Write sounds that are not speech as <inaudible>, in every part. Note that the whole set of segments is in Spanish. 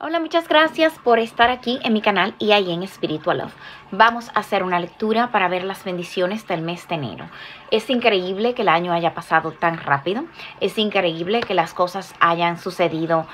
Hola, muchas gracias por estar aquí en mi canal y ahí en Spiritual Love. Vamos a hacer una lectura para ver las bendiciones del mes de enero. Es increíble que el año haya pasado tan rápido. Es increíble que las cosas hayan sucedido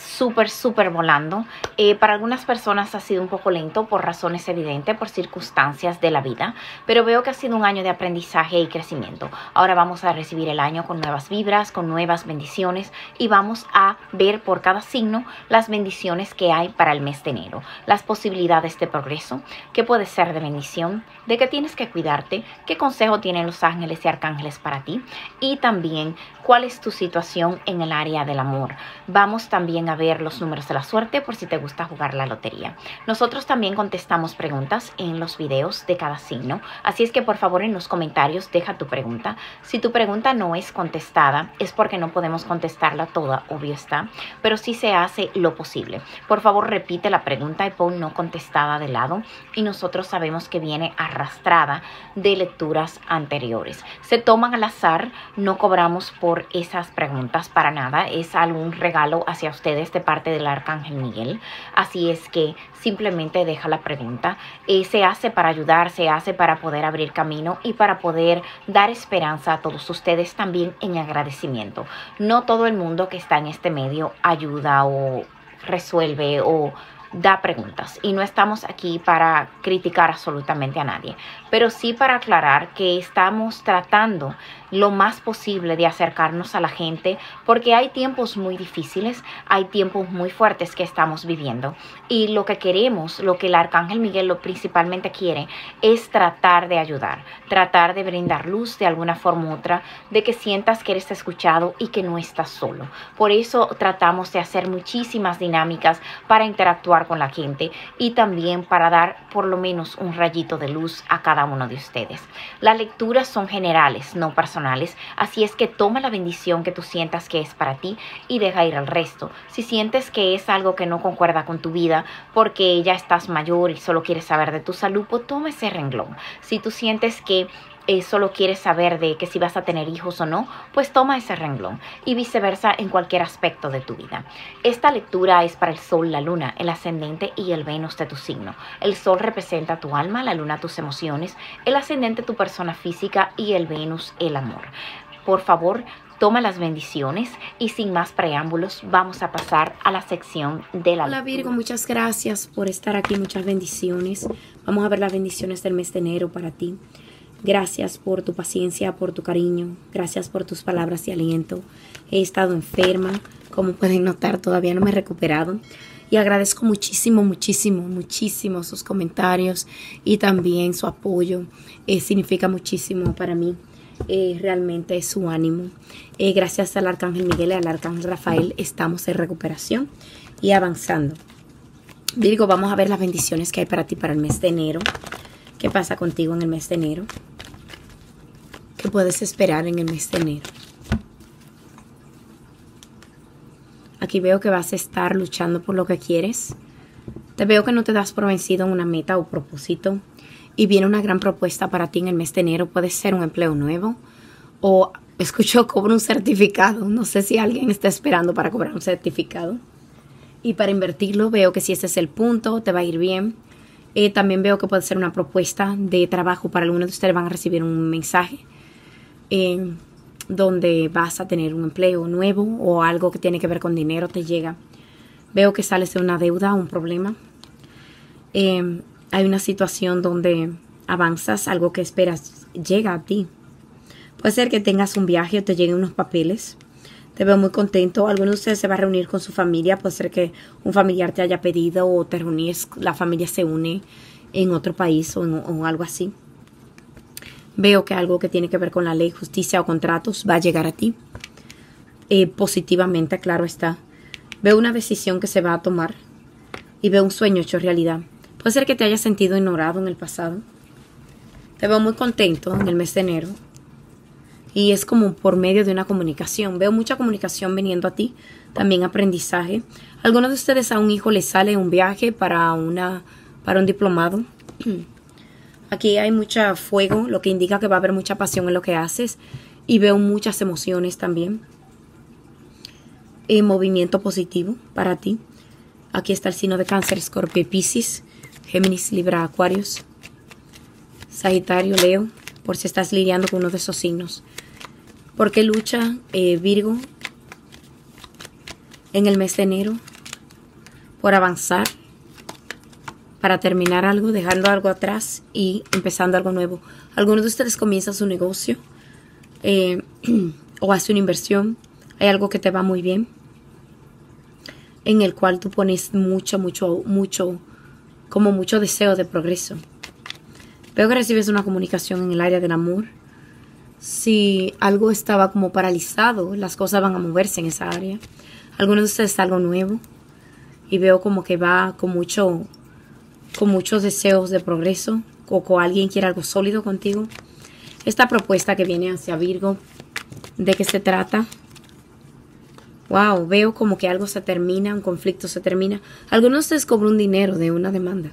súper, súper volando. Eh, para algunas personas ha sido un poco lento por razones evidentes, por circunstancias de la vida, pero veo que ha sido un año de aprendizaje y crecimiento. Ahora vamos a recibir el año con nuevas vibras, con nuevas bendiciones y vamos a ver por cada signo las bendiciones que hay para el mes de enero, las posibilidades de progreso, qué puede ser de bendición, de qué tienes que cuidarte, qué consejo tienen los ángeles y arcángeles para ti y también cuál es tu situación en el área del amor. Vamos también a ver los números de la suerte por si te gusta jugar la lotería. Nosotros también contestamos preguntas en los videos de cada signo, así es que por favor en los comentarios deja tu pregunta. Si tu pregunta no es contestada es porque no podemos contestarla toda, obvio está, pero sí se hace lo posible. Por favor repite la pregunta y pon no contestada de lado y nosotros sabemos que viene arrastrada de lecturas anteriores. Se toman al azar, no cobramos por esas preguntas para nada. Es algún regalo hacia ustedes de parte del Arcángel Miguel. Así es que simplemente deja la pregunta. Eh, se hace para ayudar, se hace para poder abrir camino y para poder dar esperanza a todos ustedes también en agradecimiento. No todo el mundo que está en este medio ayuda o resuelve o da preguntas y no estamos aquí para criticar absolutamente a nadie, pero sí para aclarar que estamos tratando lo más posible de acercarnos a la gente porque hay tiempos muy difíciles, hay tiempos muy fuertes que estamos viviendo y lo que queremos, lo que el Arcángel Miguel lo principalmente quiere es tratar de ayudar, tratar de brindar luz de alguna forma u otra, de que sientas que eres escuchado y que no estás solo. Por eso tratamos de hacer muchísimas dinámicas para interactuar con la gente y también para dar por lo menos un rayito de luz a cada uno de ustedes. Las lecturas son generales, no personales así es que toma la bendición que tú sientas que es para ti y deja ir al resto. Si sientes que es algo que no concuerda con tu vida porque ya estás mayor y solo quieres saber de tu salud, pues toma ese renglón. Si tú sientes que eh, solo quieres saber de que si vas a tener hijos o no, pues toma ese renglón y viceversa en cualquier aspecto de tu vida. Esta lectura es para el sol, la luna, el ascendente y el Venus de tu signo. El sol representa tu alma, la luna tus emociones, el ascendente tu persona física y el Venus el amor. Por favor, toma las bendiciones y sin más preámbulos vamos a pasar a la sección de la Hola Virgo, muchas gracias por estar aquí, muchas bendiciones. Vamos a ver las bendiciones del mes de enero para ti. Gracias por tu paciencia, por tu cariño. Gracias por tus palabras de aliento. He estado enferma. Como pueden notar, todavía no me he recuperado. Y agradezco muchísimo, muchísimo, muchísimo sus comentarios y también su apoyo. Eh, significa muchísimo para mí. Eh, realmente es su ánimo. Eh, gracias al Arcángel Miguel y al Arcángel Rafael estamos en recuperación y avanzando. Virgo, vamos a ver las bendiciones que hay para ti para el mes de enero. ¿Qué pasa contigo en el mes de enero? ¿Qué puedes esperar en el mes de enero? Aquí veo que vas a estar luchando por lo que quieres. Te veo que no te das por vencido en una meta o propósito. Y viene una gran propuesta para ti en el mes de enero. Puede ser un empleo nuevo o escucho <laughs> cobro un certificado. No sé si alguien está esperando para cobrar un certificado. Y para invertirlo veo que si ese es el punto, te va a ir bien. Eh, también veo que puede ser una propuesta de trabajo para algunos de ustedes van a recibir un mensaje eh, donde vas a tener un empleo nuevo o algo que tiene que ver con dinero te llega. Veo que sales de una deuda, un problema. Eh, hay una situación donde avanzas, algo que esperas llega a ti. Puede ser que tengas un viaje o te lleguen unos papeles te veo muy contento. Alguno de ustedes se va a reunir con su familia. Puede ser que un familiar te haya pedido o te reunís, la familia se une en otro país o, algo así. Veo que algo que tiene que ver con la ley, justicia o contratos va a llegar a ti. Eh, positivamente, claro está. Veo una decisión que se va a tomar y veo un sueño hecho realidad. Puede ser que te hayas sentido ignorado en el pasado. Te veo muy contento en el mes de enero y es como por medio de una comunicación. Veo mucha comunicación viniendo a ti, también aprendizaje. algunos de ustedes a un hijo le sale un viaje para una para un diplomado. <clears throat> Aquí hay mucho fuego, lo que indica que va a haber mucha pasión en lo que haces y veo muchas emociones también. Eh, movimiento positivo para ti. Aquí está el signo de cáncer, escorpio y piscis, Géminis, Libra, Acuarios, Sagitario, Leo, por si estás lidiando con uno de esos signos. ¿Por qué lucha eh, Virgo en el mes de enero? Por avanzar, para terminar algo, dejando algo atrás y empezando algo nuevo. Algunos de ustedes comienzan su negocio eh, <clears throat> o hace una inversión, hay algo que te va muy bien, en el cual tú pones mucho, mucho, mucho, como mucho deseo de progreso. Veo que recibes una comunicación en el área del amor. Si algo estaba como paralizado, las cosas van a moverse en esa área. Algunos de ustedes algo nuevo y veo como que va con mucho con muchos deseos de progreso o con alguien quiere algo sólido contigo. Esta propuesta que viene hacia Virgo, ¿de qué se trata? Wow, veo como que algo se termina, un conflicto se termina. Algunos te cobran un dinero de una demanda.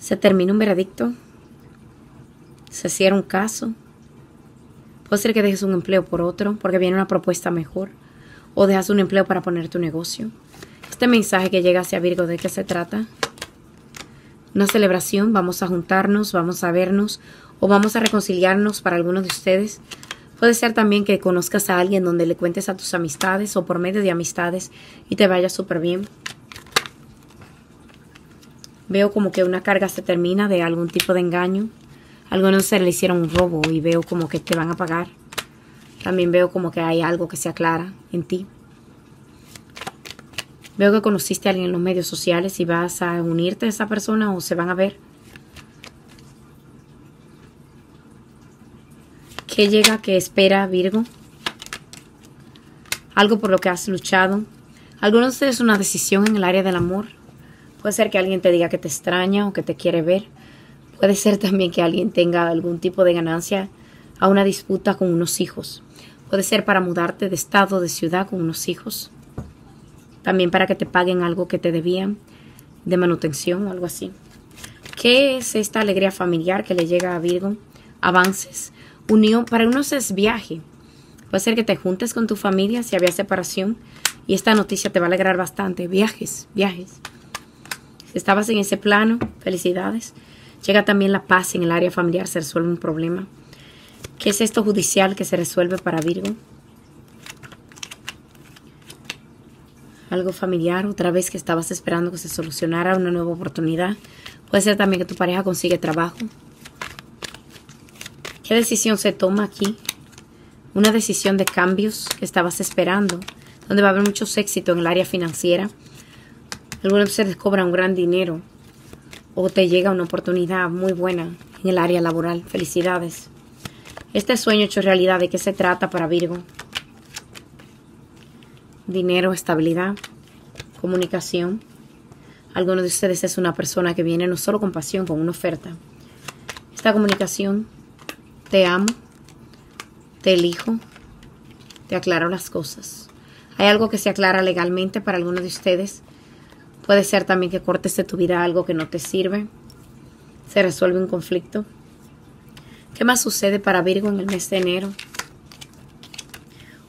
Se termina un veredicto. Se cierra un caso. Puede ser que dejes un empleo por otro porque viene una propuesta mejor. O dejas un empleo para poner tu negocio. Este mensaje que llega hacia Virgo, ¿de qué se trata? Una celebración, vamos a juntarnos, vamos a vernos o vamos a reconciliarnos para algunos de ustedes. Puede ser también que conozcas a alguien donde le cuentes a tus amistades o por medio de amistades y te vaya súper bien. Veo como que una carga se termina de algún tipo de engaño. Algunos se le hicieron un robo y veo como que te van a pagar. También veo como que hay algo que se aclara en ti. Veo que conociste a alguien en los medios sociales y vas a unirte a esa persona o se van a ver. ¿Qué llega que espera Virgo? Algo por lo que has luchado. Algunos ustedes una decisión en el área del amor. Puede ser que alguien te diga que te extraña o que te quiere ver. Puede ser también que alguien tenga algún tipo de ganancia a una disputa con unos hijos. Puede ser para mudarte de estado, de ciudad con unos hijos también para que te paguen algo que te debían de manutención o algo así. ¿Qué es esta alegría familiar que le llega a Virgo? Avances, unión, para unos es viaje. Puede ser que te juntes con tu familia si había separación y esta noticia te va a alegrar bastante. Viajes, viajes. Si estabas en ese plano, felicidades. Llega también la paz en el área familiar, se resuelve un problema. ¿Qué es esto judicial que se resuelve para Virgo? Algo familiar, otra vez que estabas esperando que se solucionara una nueva oportunidad. Puede ser también que tu pareja consigue trabajo. ¿Qué decisión se toma aquí? Una decisión de cambios que estabas esperando, donde va a haber mucho éxito en el área financiera. Algunos se descobra un gran dinero o te llega una oportunidad muy buena en el área laboral. Felicidades. Este sueño hecho realidad, ¿de qué se trata para Virgo? Dinero, estabilidad, comunicación. Alguno de ustedes es una persona que viene no solo con pasión, con una oferta. Esta comunicación, te amo, te elijo, te aclaro las cosas. Hay algo que se aclara legalmente para algunos de ustedes. Puede ser también que cortes de tu vida algo que no te sirve. Se resuelve un conflicto. ¿Qué más sucede para Virgo en el mes de enero?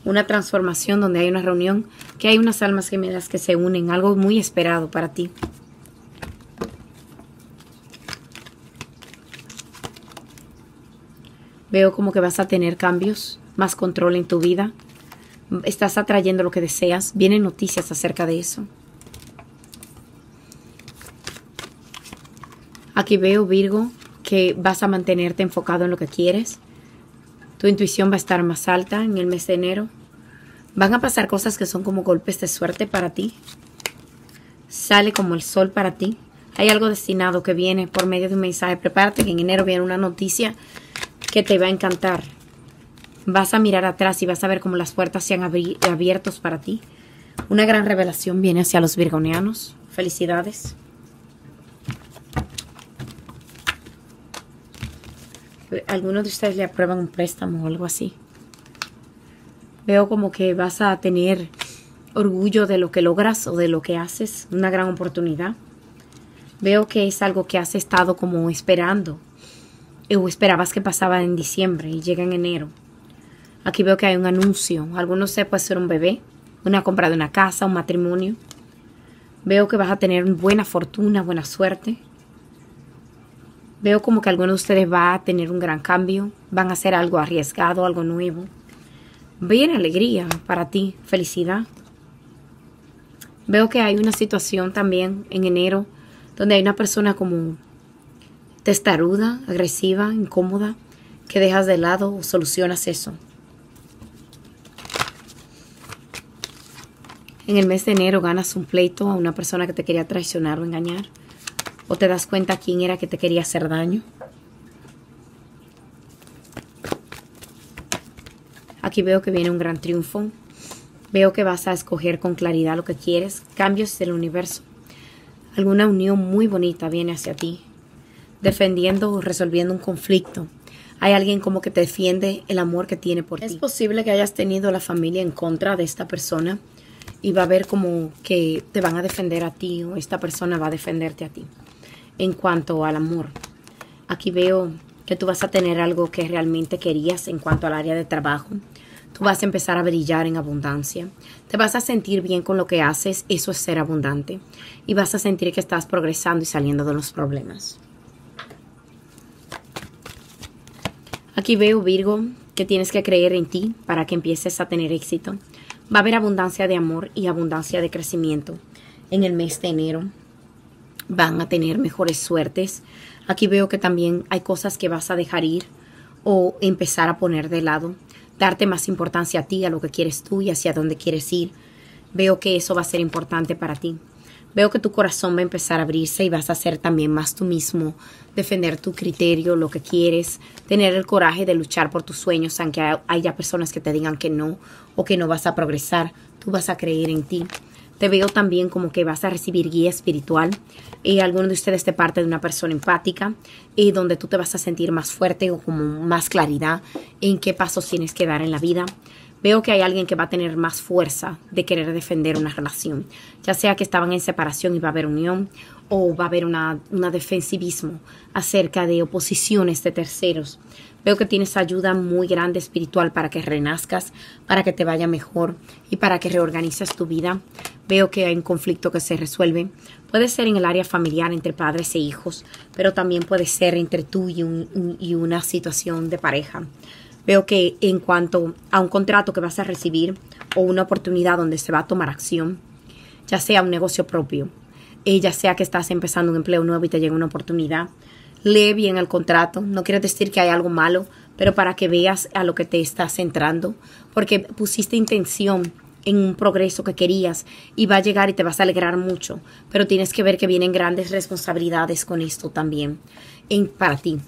Una transformación donde hay una reunión, que hay unas almas gemelas que se unen, algo muy esperado para ti. Veo como que vas a tener cambios, más control en tu vida. Estás atrayendo lo que deseas. Vienen noticias acerca de eso. Aquí veo, Virgo, que vas a mantenerte enfocado en lo que quieres. Tu intuición va a estar más alta en el mes de enero. Van a pasar cosas que son como golpes de suerte para ti. Sale como el sol para ti. Hay algo destinado que viene por medio de un mensaje. Prepárate que en enero viene una noticia que te va a encantar. Vas a mirar atrás y vas a ver cómo las puertas se han abierto para ti. Una gran revelación viene hacia los virgonianos. Felicidades. Algunos de ustedes le aprueban un préstamo o algo así. Veo como que vas a tener orgullo de lo que logras o de lo que haces, una gran oportunidad. Veo que es algo que has estado como esperando o esperabas que pasaba en diciembre y llega en enero. Aquí veo que hay un anuncio. Algunos sé puede ser un bebé, una compra de una casa, un matrimonio. Veo que vas a tener buena fortuna, buena suerte. Veo como que alguno de ustedes va a tener un gran cambio, van a hacer algo arriesgado, algo nuevo. Viene alegría para ti, felicidad. Veo que hay una situación también en enero donde hay una persona como testaruda, agresiva, incómoda, que dejas de lado o solucionas eso. En el mes de enero ganas un pleito a una persona que te quería traicionar o engañar. O te das cuenta quién era que te quería hacer daño. Aquí veo que viene un gran triunfo. Veo que vas a escoger con claridad lo que quieres. Cambios del universo. Alguna unión muy bonita viene hacia ti. Defendiendo o resolviendo un conflicto. Hay alguien como que te defiende el amor que tiene por ti. Es posible que hayas tenido la familia en contra de esta persona y va a ver como que te van a defender a ti o esta persona va a defenderte a ti. En cuanto al amor, aquí veo que tú vas a tener algo que realmente querías en cuanto al área de trabajo. Tú vas a empezar a brillar en abundancia. Te vas a sentir bien con lo que haces, eso es ser abundante. Y vas a sentir que estás progresando y saliendo de los problemas. Aquí veo, Virgo, que tienes que creer en ti para que empieces a tener éxito. Va a haber abundancia de amor y abundancia de crecimiento en el mes de enero. Van a tener mejores suertes. Aquí veo que también hay cosas que vas a dejar ir o empezar a poner de lado. Darte más importancia a ti, a lo que quieres tú y hacia dónde quieres ir. Veo que eso va a ser importante para ti. Veo que tu corazón va a empezar a abrirse y vas a ser también más tú mismo, defender tu criterio, lo que quieres, tener el coraje de luchar por tus sueños, aunque haya personas que te digan que no o que no vas a progresar, tú vas a creer en ti. Te veo también como que vas a recibir guía espiritual y alguno de ustedes te parte de una persona empática y donde tú te vas a sentir más fuerte o como más claridad en qué pasos tienes que dar en la vida. Veo que hay alguien que va a tener más fuerza de querer defender una relación, ya sea que estaban en separación y va a haber unión o va a haber una, defensivismo acerca de oposiciones de terceros. Veo que tienes ayuda muy grande espiritual para que renazcas, para que te vaya mejor y para que reorganices tu vida. Veo que hay un conflicto que se resuelve. Puede ser en el área familiar entre padres e hijos, pero también puede ser entre tú y, y una situación de pareja. Veo que en cuanto a un contrato que vas a recibir o una oportunidad donde se va a tomar acción, ya sea un negocio propio, eh, ya sea que estás empezando un empleo nuevo y te llega una oportunidad, lee bien el contrato. No quiere decir que hay algo malo, pero para que veas a lo que te estás centrando, porque pusiste intención en un progreso que querías y va a llegar y te vas a alegrar mucho, pero tienes que ver que vienen grandes responsabilidades con esto también en, para ti.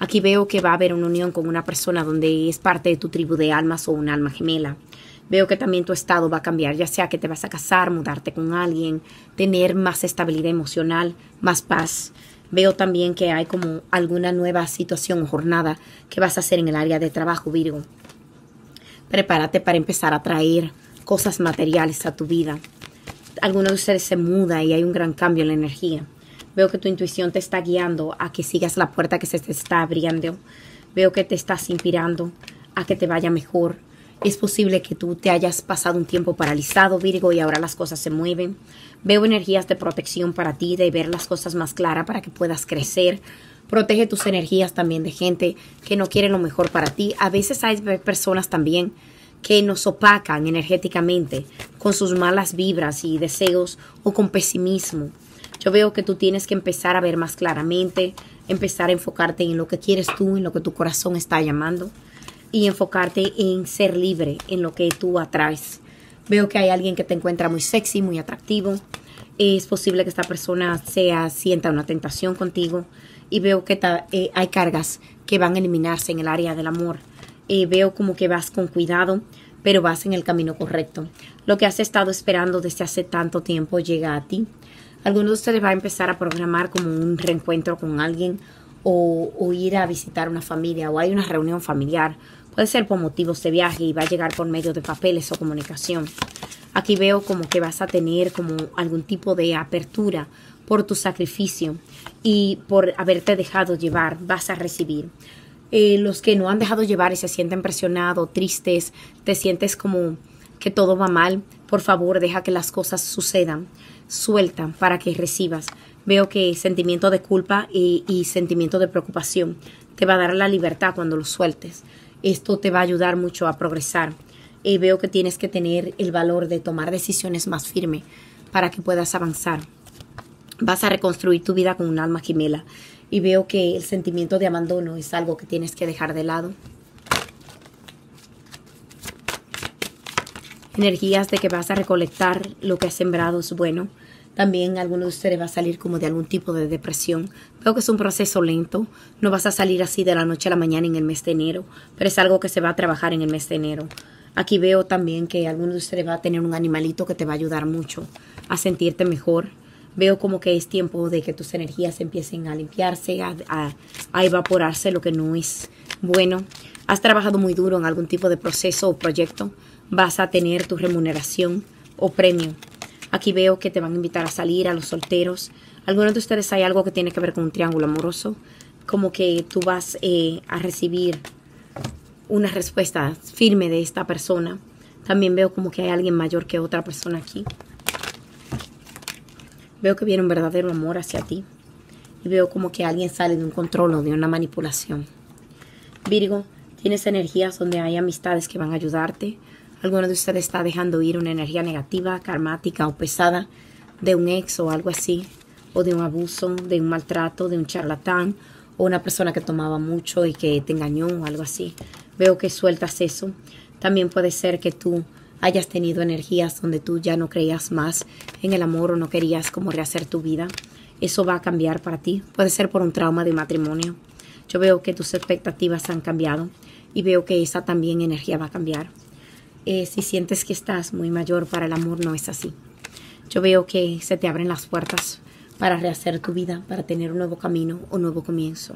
Aquí veo que va a haber una unión con una persona donde es parte de tu tribu de almas o un alma gemela. Veo que también tu estado va a cambiar, ya sea que te vas a casar, mudarte con alguien, tener más estabilidad emocional, más paz. Veo también que hay como alguna nueva situación o jornada que vas a hacer en el área de trabajo, Virgo. Prepárate para empezar a traer cosas materiales a tu vida. Alguno de ustedes se muda y hay un gran cambio en la energía. Veo que tu intuición te está guiando a que sigas la puerta que se te está abriendo. Veo que te estás inspirando a que te vaya mejor. Es posible que tú te hayas pasado un tiempo paralizado, Virgo, y ahora las cosas se mueven. Veo energías de protección para ti, de ver las cosas más claras para que puedas crecer. Protege tus energías también de gente que no quiere lo mejor para ti. A veces hay personas también que nos opacan energéticamente con sus malas vibras y deseos o con pesimismo. Yo veo que tú tienes que empezar a ver más claramente, empezar a enfocarte en lo que quieres tú, en lo que tu corazón está llamando y enfocarte en ser libre, en lo que tú atraes. Veo que hay alguien que te encuentra muy sexy, muy atractivo. Es posible que esta persona sea sienta una tentación contigo y veo que eh, hay cargas que van a eliminarse en el área del amor. Eh, veo como que vas con cuidado, pero vas en el camino correcto. Lo que has estado esperando desde hace tanto tiempo llega a ti. Algunos de ustedes va a empezar a programar como un reencuentro con alguien o, ir a visitar una familia o hay una reunión familiar. Puede ser por motivos de viaje y va a llegar por medio de papeles o comunicación. Aquí veo como que vas a tener como algún tipo de apertura por tu sacrificio y por haberte dejado llevar, vas a recibir. Eh, los que no han dejado llevar y se sienten presionados, tristes, te sientes como que todo va mal, por favor deja que las cosas sucedan. Suelta para que recibas. Veo que sentimiento de culpa y, y sentimiento de preocupación te va a dar la libertad cuando lo sueltes. Esto te va a ayudar mucho a progresar. Y veo que tienes que tener el valor de tomar decisiones más firmes para que puedas avanzar. Vas a reconstruir tu vida con un alma gemela. Y veo que el sentimiento de abandono es algo que tienes que dejar de lado. Energías de que vas a recolectar lo que has sembrado es bueno. También alguno de ustedes va a salir como de algún tipo de depresión. Veo que es un proceso lento. No vas a salir así de la noche a la mañana en el mes de enero, pero es algo que se va a trabajar en el mes de enero. Aquí veo también que alguno de ustedes va a tener un animalito que te va a ayudar mucho a sentirte mejor. Veo como que es tiempo de que tus energías empiecen a limpiarse, a, a evaporarse lo que no es bueno. Has trabajado muy duro en algún tipo de proceso o proyecto. Vas a tener tu remuneración o premio Aquí veo que te van a invitar a salir a los solteros. Algunos de ustedes hay algo que tiene que ver con un triángulo amoroso, como que tú vas eh, a recibir una respuesta firme de esta persona. También veo como que hay alguien mayor que otra persona aquí. Veo que viene un verdadero amor hacia ti. Y veo como que alguien sale de un control o de una manipulación. Virgo, tienes energías donde hay amistades que van a ayudarte, Alguno de ustedes está dejando ir una energía negativa, karmática o pesada de un ex o algo así, o de un abuso, de un maltrato, de un charlatán, o una persona que tomaba mucho y que te engañó o algo así. Veo que sueltas eso. También puede ser que tú hayas tenido energías donde tú ya no creías más en el amor o no querías como rehacer tu vida. Eso va a cambiar para ti. Puede ser por un trauma de matrimonio. Yo veo que tus expectativas han cambiado y veo que esa también energía va a cambiar. Eh, si sientes que estás muy mayor para el amor, no es así. Yo veo que se te abren las puertas para rehacer tu vida, para tener un nuevo camino o nuevo comienzo.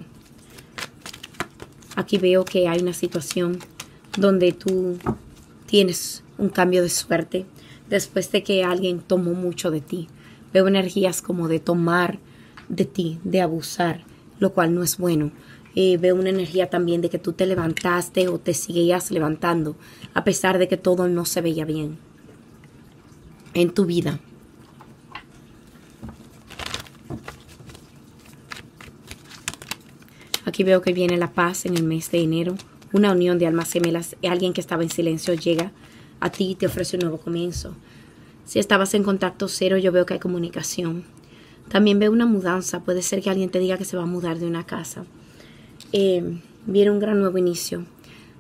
Aquí veo que hay una situación donde tú tienes un cambio de suerte después de que alguien tomó mucho de ti. Veo energías como de tomar de ti, de abusar, lo cual no es bueno. Eh, veo una energía también de que tú te levantaste o te seguías levantando, a pesar de que todo no se veía bien en tu vida. Aquí veo que viene la paz en el mes de enero, una unión de almas gemelas, alguien que estaba en silencio llega a ti y te ofrece un nuevo comienzo. Si estabas en contacto cero, yo veo que hay comunicación. También veo una mudanza, puede ser que alguien te diga que se va a mudar de una casa eh, viene un gran nuevo inicio,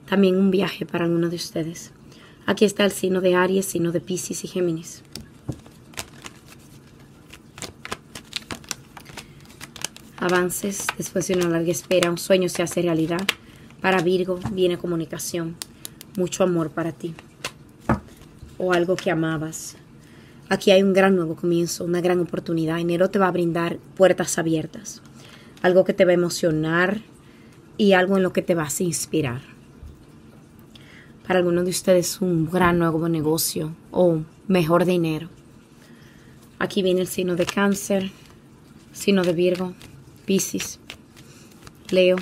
también un viaje para alguno de ustedes. Aquí está el signo de Aries, signo de Pisces y Géminis. Avances después de una larga espera, un sueño se hace realidad. Para Virgo viene comunicación, mucho amor para ti o algo que amabas. Aquí hay un gran nuevo comienzo, una gran oportunidad. Enero te va a brindar puertas abiertas, algo que te va a emocionar, y algo en lo que te vas a inspirar. Para algunos de ustedes un gran nuevo negocio o mejor dinero. Aquí viene el signo de cáncer, signo de Virgo, Piscis, Leo.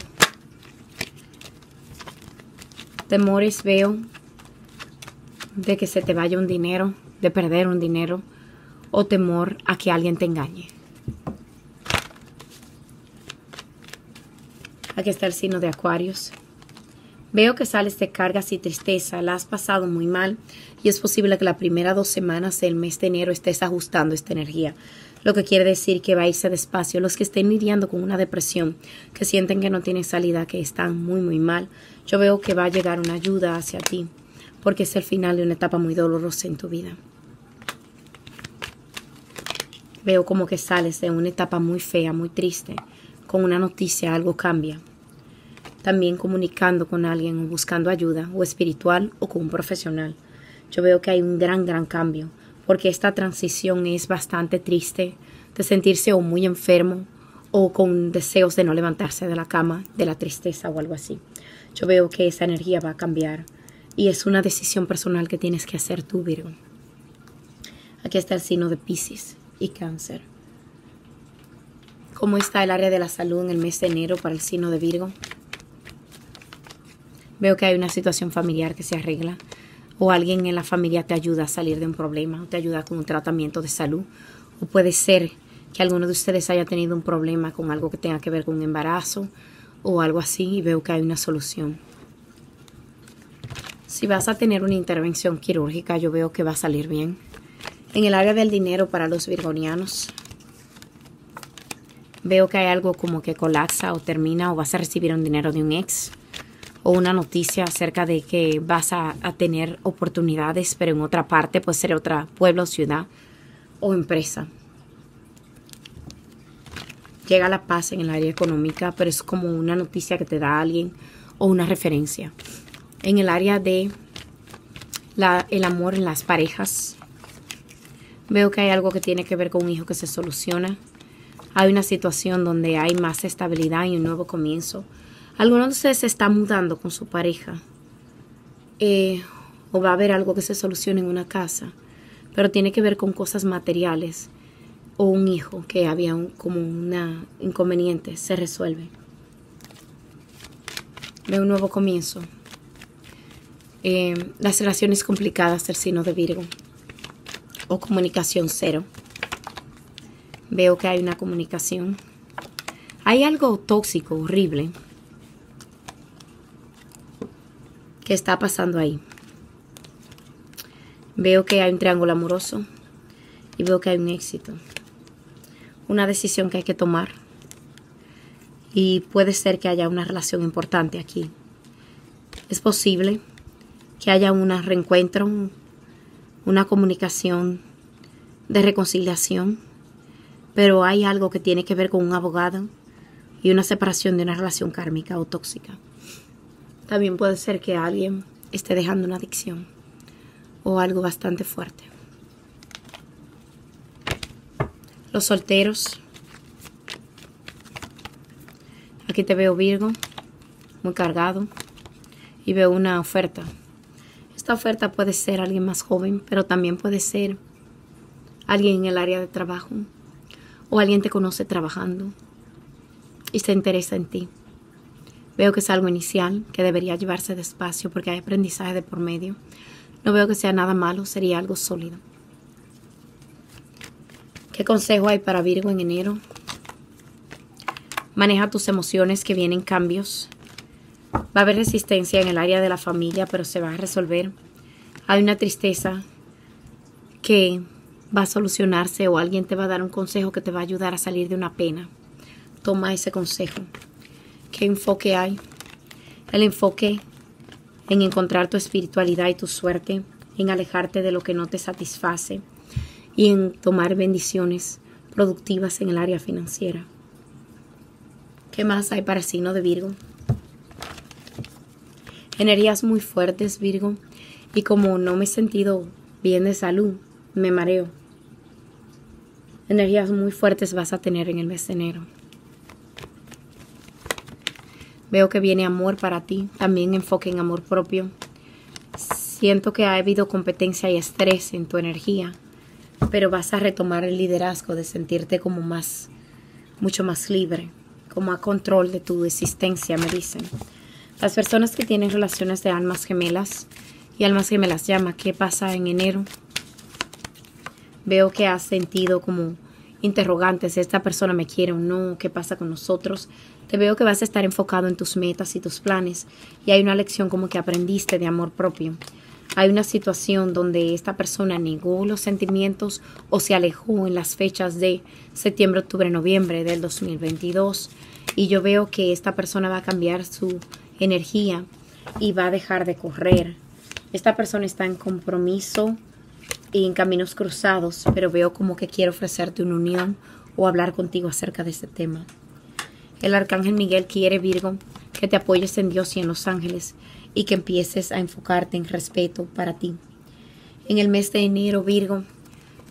Temores veo de que se te vaya un dinero, de perder un dinero o temor a que alguien te engañe. Aquí está el signo de Acuarios. Veo que sales de cargas y tristeza, la has pasado muy mal y es posible que la primera dos semanas del mes de enero estés ajustando esta energía, lo que quiere decir que va a irse despacio. Los que estén lidiando con una depresión, que sienten que no tienen salida, que están muy muy mal, yo veo que va a llegar una ayuda hacia ti, porque es el final de una etapa muy dolorosa en tu vida. Veo como que sales de una etapa muy fea, muy triste con una noticia algo cambia. También comunicando con alguien o buscando ayuda, o espiritual o con un profesional. Yo veo que hay un gran, gran cambio, porque esta transición es bastante triste, de sentirse o muy enfermo o con deseos de no levantarse de la cama, de la tristeza o algo así. Yo veo que esa energía va a cambiar y es una decisión personal que tienes que hacer tú, Virgo. Aquí está el signo de Pisces y Cáncer. ¿Cómo está el área de la salud en el mes de enero para el signo de Virgo? Veo que hay una situación familiar que se arregla. o alguien en la familia te ayuda a salir de un problema o te ayuda con un tratamiento de salud. O puede ser que alguno de ustedes haya tenido un problema con algo que tenga que ver con un embarazo o algo así y veo que hay una solución. Si vas a tener una intervención quirúrgica, yo veo que va a salir bien. En el área del dinero para los virgonianos, veo que hay algo como que colapsa o termina o vas a recibir un dinero de un ex o una noticia acerca de que vas a, tener oportunidades, pero en otra parte, puede ser otra pueblo, ciudad o empresa. Llega la paz en el área económica, pero es como una noticia que te da alguien o una referencia. En el área de la, el amor en las parejas, veo que hay algo que tiene que ver con un hijo que se soluciona hay una situación donde hay más estabilidad y un nuevo comienzo. Algunos de ustedes se está mudando con su pareja eh, o va a haber algo que se solucione en una casa, pero tiene que ver con cosas materiales o un hijo que había como un inconveniente, se resuelve. Ve un nuevo comienzo. Eh, las relaciones complicadas del signo de Virgo o comunicación cero. Veo que hay una comunicación. Hay algo tóxico, horrible, que está pasando ahí. Veo que hay un triángulo amoroso y veo que hay un éxito. Una decisión que hay que tomar. Y puede ser que haya una relación importante aquí. Es posible que haya un reencuentro, una comunicación de reconciliación pero hay algo que tiene que ver con un abogado y una separación de una relación kármica o tóxica. También puede ser que alguien esté dejando una adicción o algo bastante fuerte. Los solteros. Aquí te veo Virgo, muy cargado, y veo una oferta. Esta oferta puede ser alguien más joven, pero también puede ser alguien en el área de trabajo o alguien te conoce trabajando y se interesa en ti. Veo que es algo inicial, que debería llevarse despacio porque hay aprendizaje de por medio. No veo que sea nada malo, sería algo sólido. ¿Qué consejo hay para Virgo en enero? Maneja tus emociones que vienen cambios. Va a haber resistencia en el área de la familia, pero se va a resolver. Hay una tristeza que va a solucionarse o alguien te va a dar un consejo que te va a ayudar a salir de una pena. Toma ese consejo. ¿Qué enfoque hay? El enfoque en encontrar tu espiritualidad y tu suerte, en alejarte de lo que no te satisface y en tomar bendiciones productivas en el área financiera. ¿Qué más hay para signo de Virgo? Energías muy fuertes, Virgo, y como no me he sentido bien de salud, me mareo. Energías muy fuertes vas a tener en el mes de enero. Veo que viene amor para ti, también enfoque en amor propio. Siento que ha habido competencia y estrés en tu energía, pero vas a retomar el liderazgo de sentirte como más, mucho más libre, como a control de tu existencia, me dicen. Las personas que tienen relaciones de almas gemelas y almas gemelas llama, ¿qué pasa en enero? Veo que has sentido como interrogantes, esta persona me quiere o no, qué pasa con nosotros. Te veo que vas a estar enfocado en tus metas y tus planes y hay una lección como que aprendiste de amor propio. Hay una situación donde esta persona negó los sentimientos o se alejó en las fechas de septiembre, octubre, noviembre del 2022 y yo veo que esta persona va a cambiar su energía y va a dejar de correr. Esta persona está en compromiso en caminos cruzados, pero veo como que quiero ofrecerte una unión o hablar contigo acerca de este tema. El arcángel Miguel quiere, Virgo, que te apoyes en Dios y en los ángeles y que empieces a enfocarte en respeto para ti. En el mes de enero, Virgo,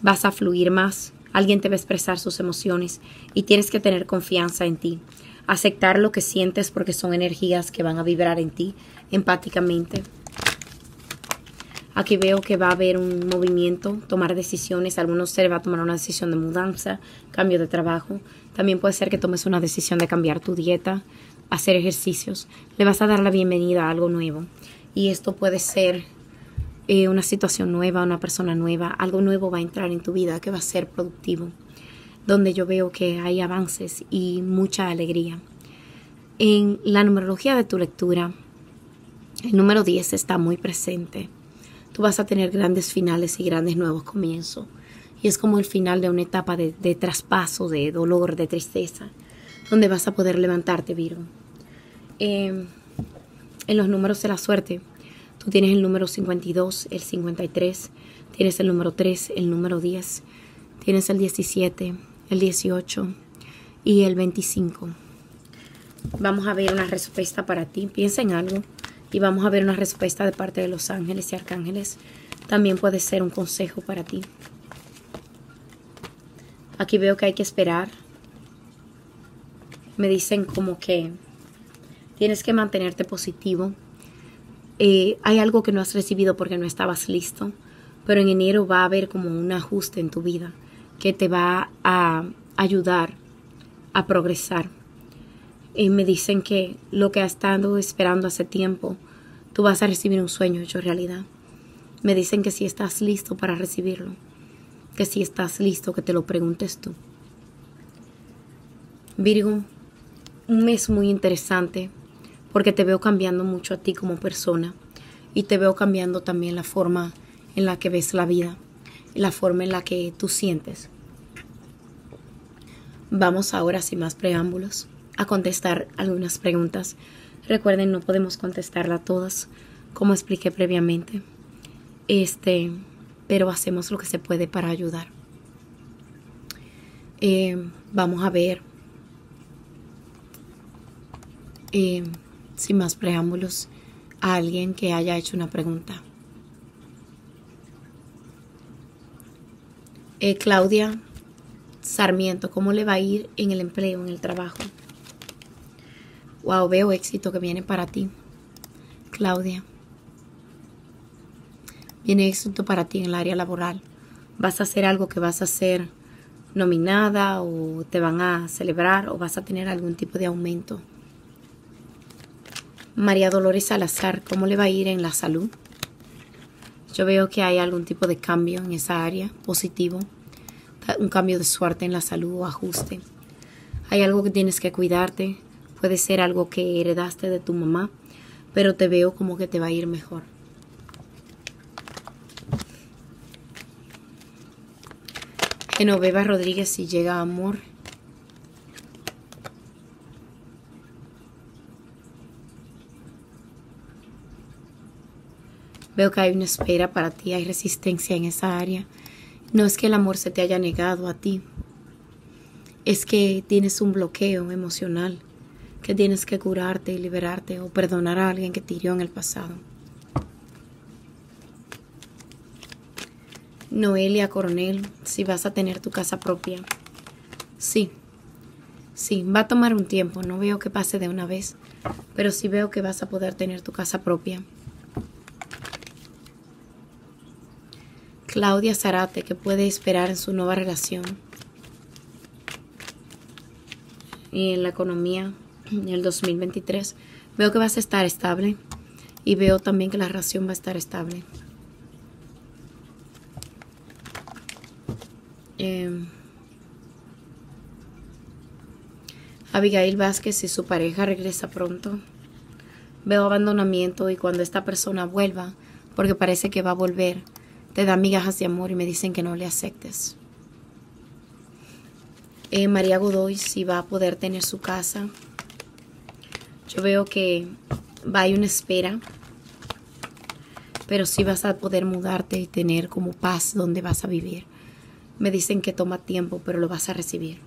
vas a fluir más. Alguien te va a expresar sus emociones y tienes que tener confianza en ti. Aceptar lo que sientes porque son energías que van a vibrar en ti empáticamente. Aquí veo que va a haber un movimiento, tomar decisiones. Algunos se va a tomar una decisión de mudanza, cambio de trabajo. También puede ser que tomes una decisión de cambiar tu dieta, hacer ejercicios. Le vas a dar la bienvenida a algo nuevo. Y esto puede ser eh, una situación nueva, una persona nueva, algo nuevo va a entrar en tu vida que va a ser productivo, donde yo veo que hay avances y mucha alegría. En la numerología de tu lectura, el número 10 está muy presente. Tú vas a tener grandes finales y grandes nuevos comienzos. Y es como el final de una etapa de, traspaso, de dolor, de tristeza, donde vas a poder levantarte, Virgo. Em, en los números de la suerte, tú tienes el número 52, el 53, tienes el número 3, el número 10, tienes el 17, el 18 y el 25. Vamos a ver una respuesta para ti. Piensa en algo y vamos a ver una respuesta de parte de los ángeles y arcángeles. También puede ser un consejo para ti. Aquí veo que hay que esperar. Me dicen como que tienes que mantenerte positivo. Eh, hay algo que no has recibido porque no estabas listo, pero en enero va a haber como un ajuste en tu vida que te va a ayudar a progresar. Y me dicen que lo que has estado esperando hace tiempo, tú vas a recibir un sueño hecho realidad. Me dicen que si estás listo para recibirlo que si estás listo, que te lo preguntes tú. Virgo, un mes muy interesante porque te veo cambiando mucho a ti como persona y te veo cambiando también la forma en la que ves la vida, la forma en la que tú sientes. Vamos ahora, sin más preámbulos, a contestar algunas preguntas. Recuerden, no podemos contestarlas todas, como expliqué previamente. Este, pero hacemos lo que se puede para ayudar. Eh, vamos a ver, eh, sin más preámbulos, a alguien que haya hecho una pregunta. Eh, Claudia Sarmiento, ¿cómo le va a ir en el empleo, en el trabajo? Wow, veo éxito que viene para ti, Claudia viene éxito para ti en el área laboral. Vas a hacer algo que vas a ser nominada o te van a celebrar o vas a tener algún tipo de aumento. María Dolores Salazar, ¿cómo le va a ir en la salud? Yo veo que hay algún tipo de cambio en esa área positivo, un cambio de suerte en la salud o ajuste. Hay algo que tienes que cuidarte, puede ser algo que heredaste de tu mamá, pero te veo como que te va a ir mejor. Genoveva Rodríguez si llega amor. Veo que hay una espera para ti, hay resistencia en esa área. No es que el amor se te haya negado a ti, es que tienes un bloqueo emocional, que tienes que curarte y liberarte o perdonar a alguien que te hirió en el pasado. Noelia Coronel, si vas a tener tu casa propia. Sí, sí, va a tomar un tiempo, no veo que pase de una vez, pero sí veo que vas a poder tener tu casa propia. Claudia Zarate, que puede esperar en su nueva relación. Y en la economía, en el 2023, veo que vas a estar estable y veo también que la relación va a estar estable. Em, Abigail Vázquez y su pareja regresa pronto. Veo abandonamiento y cuando esta persona vuelva, porque parece que va a volver, te da migajas de amor y me dicen que no le aceptes. Eh, María Godoy si va a poder tener su casa. Yo veo que va a una espera, pero sí vas a poder mudarte y tener como paz donde vas a vivir. Me dicen que toma tiempo, pero lo vas a recibir.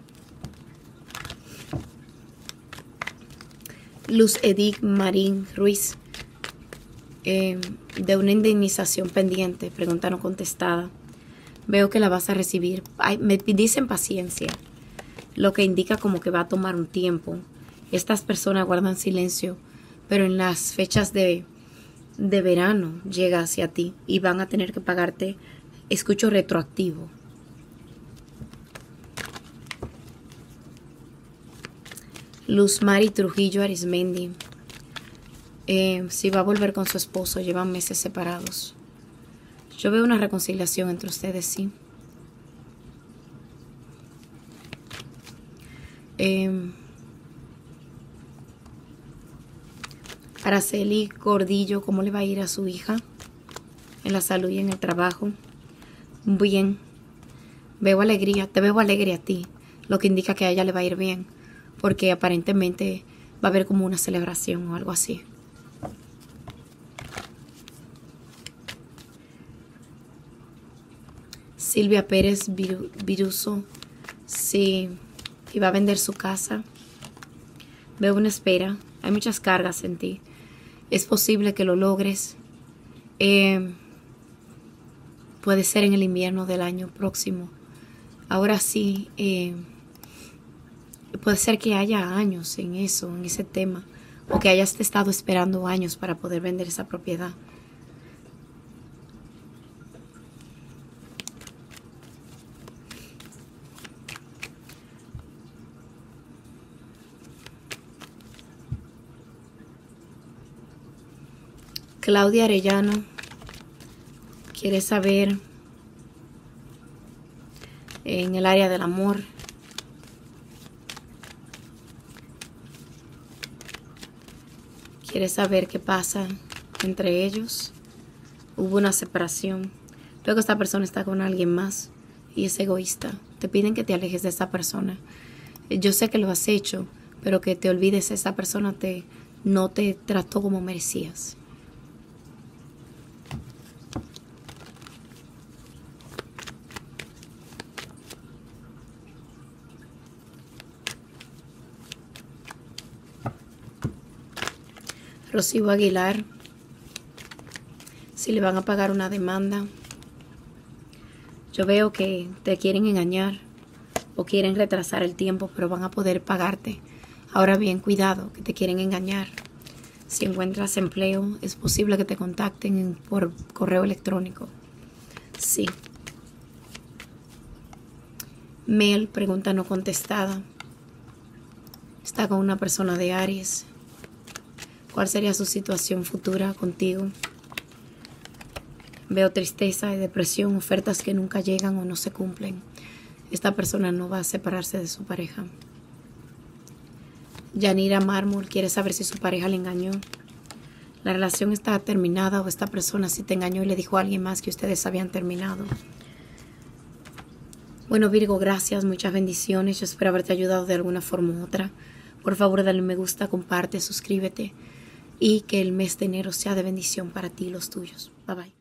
Luz Edith Marín Ruiz, eh, de una indemnización pendiente, pregunta no contestada. Veo que la vas a recibir. me dicen paciencia, lo que indica como que va a tomar un tiempo. Estas personas guardan silencio, pero en las fechas de, de verano llega hacia ti y van a tener que pagarte escucho retroactivo. Luz Mari Trujillo Arismendi. Eh, si va a volver con su esposo, llevan meses separados. Yo veo una reconciliación entre ustedes, sí. Eh, Araceli Gordillo, ¿cómo le va a ir a su hija? En la salud y en el trabajo. Bien. Veo alegría, te veo alegre a ti, lo que indica que a ella le va a ir bien, porque aparentemente va a haber como una celebración o algo así. Silvia Pérez Viruso, sí, y va a vender su casa. Veo una espera, hay muchas cargas en ti es posible que lo logres. Eh, puede ser en el invierno del año próximo. Ahora sí, eh, puede ser que haya años en eso, en ese tema, o que hayas estado esperando años para poder vender esa propiedad. Claudia Arellano quiere saber en el área del amor. Quiere saber qué pasa entre ellos. Hubo una separación. Luego esta persona está con alguien más y es egoísta. Te piden que te alejes de esa persona. Yo sé que lo has hecho, pero que te olvides, esa persona te, no te trató como merecías. Rocío Aguilar, si le van a pagar una demanda. Yo veo que te quieren engañar o quieren retrasar el tiempo, pero van a poder pagarte. Ahora bien, cuidado, que te quieren engañar. Si encuentras empleo, es posible que te contacten por correo electrónico. Sí. Mail, pregunta no contestada. Está con una persona de Aries. ¿Cuál sería su situación futura contigo? Veo tristeza y depresión, ofertas que nunca llegan o no se cumplen. Esta persona no va a separarse de su pareja. Yanira Mármol quiere saber si su pareja le engañó. La relación está terminada o esta persona si te engañó y le dijo a alguien más que ustedes habían terminado. Bueno Virgo, gracias, muchas bendiciones. Yo espero haberte ayudado de alguna forma u otra. Por favor, dale me gusta, comparte, suscríbete y que el mes de enero sea de bendición para ti y los tuyos. Bye bye.